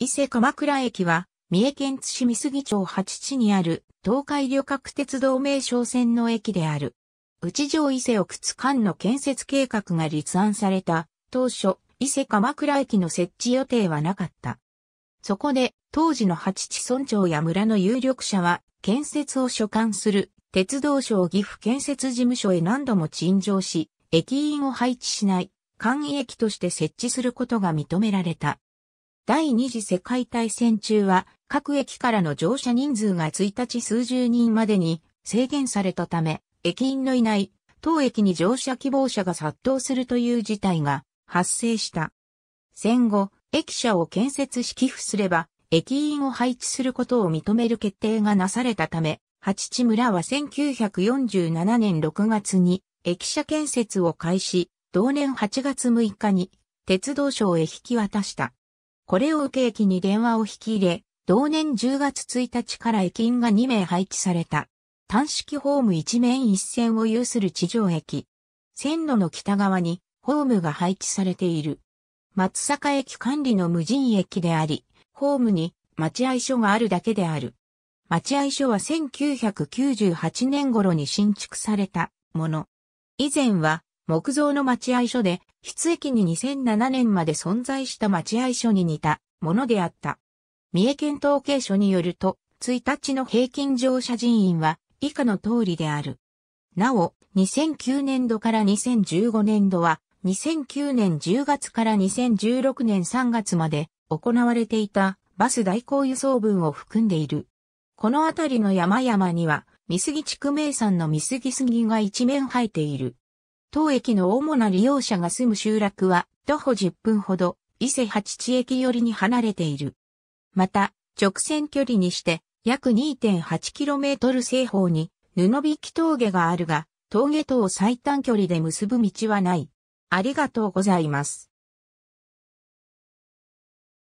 伊勢鎌倉駅は、三重県津市美杉町八地にある東海旅客鉄道名称線の駅である。内城伊勢奥津間の建設計画が立案された当初、伊勢鎌倉駅の設置予定はなかった。そこで、当時の八地村長や村の有力者は、建設を所管する鉄道省岐阜建設事務所へ何度も陳情し、駅員を配置しない簡易駅として設置することが認められた。第二次世界大戦中は各駅からの乗車人数が1日数十人までに制限されたため、駅員のいない当駅に乗車希望者が殺到するという事態が発生した。戦後、駅舎を建設し寄付すれば、駅員を配置することを認める決定がなされたため、八地村は1947年6月に駅舎建設を開始、同年8月6日に鉄道省へ引き渡した。これを受け駅に電話を引き入れ、同年10月1日から駅員が2名配置された。単式ホーム一面一線を有する地上駅。線路の北側にホームが配置されている。松坂駅管理の無人駅であり、ホームに待合所があるだけである。待合所は1998年頃に新築されたもの。以前は木造の待合所で、出駅に2007年まで存在した待合所に似たものであった。三重県統計所によると、1日の平均乗車人員は以下の通りである。なお、2009年度から2015年度は、2009年10月から2016年3月まで行われていたバス代行輸送分を含んでいる。この辺りの山々には、三杉地区名産の三杉杉が一面生えている。当駅の主な利用者が住む集落は徒歩10分ほど伊勢八地駅寄りに離れている。また、直線距離にして約 2.8km 西方に布引峠があるが、峠と最短距離で結ぶ道はない。ありがとうございます。